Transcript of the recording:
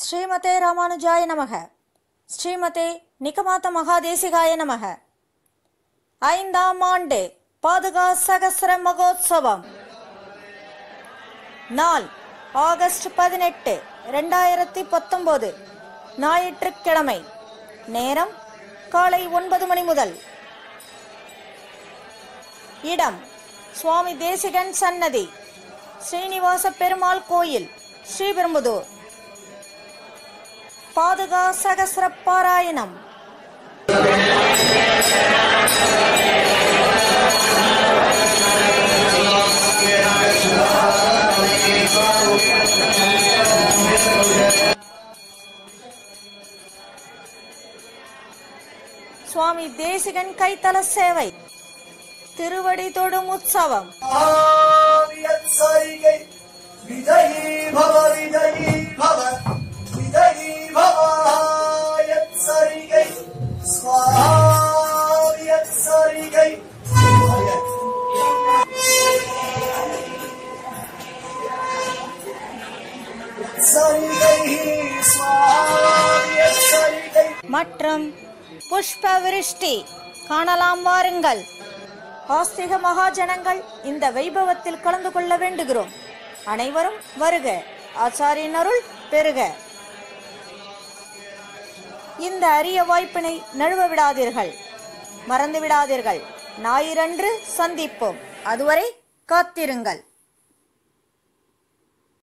ஸ்ரீமதே ராமானுஜாய நமக. ஸ்ரீமதே நிகமாத்த மகாதேசிகாய நமக. ஐந்தாம் ஆண்டு பாதுகா சகசர மகோத்சவம். நாள் ஆகஸ்ட் பதினெட்டு ரெண்டாயிரத்தி பத்தொன்பது ஞாயிற்றுக்கிழமை. நேரம் காலை ஒன்பது மணி முதல். இடம் சுவாமி தேசிகன் சன்னதி ஸ்ரீனிவாச பெருமாள் கோயில் ஸ்ரீபெரும்புதூர். பாதுகா சகசர பாராயணம் சுவாமி தேசிகன் கைத்தல சேவை. திருவடி தொடும் உற்சவம். விஜயி விஜயீ மற்றும் புஷ்ப விருஷ்டி காணலாம் வாருங்கள். ஆஸ்திக மகாஜனங்கள் இந்த வைபவத்தில் கலந்து கொள்ள வேண்டுகிறோம். அனைவரும் வருக. ஆச்சாரியன் அருள் பெருக. இந்த அரிய வாய்ப்பினை நழுவ விடாதீர்கள். மறந்து விடாதீர்கள். ஞாயிறன்று சந்திப்போம். அதுவரை காத்திருங்கள்.